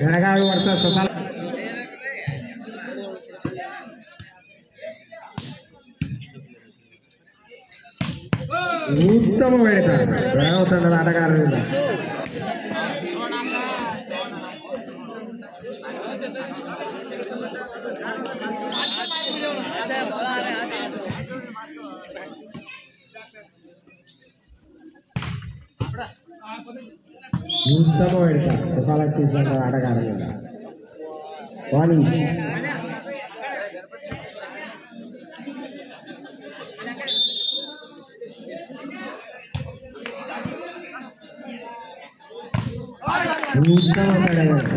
Belagavi versus ಸೊಸಾಲ ಉತ್ತಮ ಹೊಡೆತ ಬೆಳಗಾವಿ ತಂಡದ ಆಟಗಾರರಿಂದ ఇంతలో పెడతా సుశాల తీసుకుంటా ఆటగాడు వాణించి ఇంతలో పెడగలుగుతా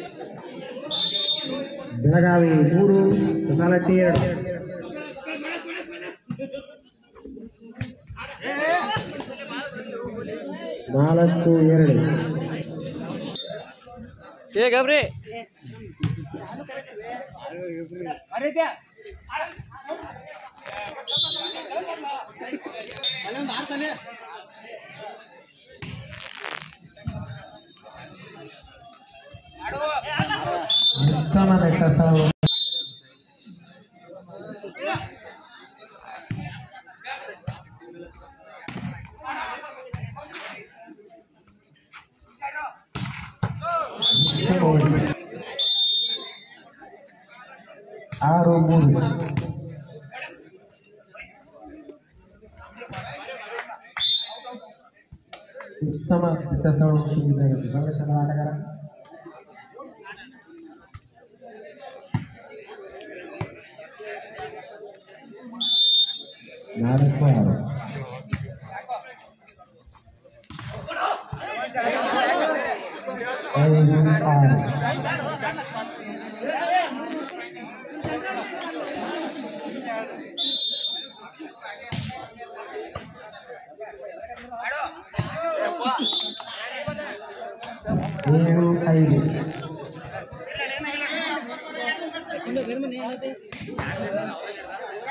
ಬೆಳಗಾವಿ ಮೂರು ಸೊಸಾಲಟ್ಟಿ ಎರಡು. ನಾಲ್ಕು ಎರಡು. ha estado... Aro Mures. Toma, estás un de... ¿Dónde está la cara? nada claro. É ఏడు ఐదు చిన్న గర్మ నేను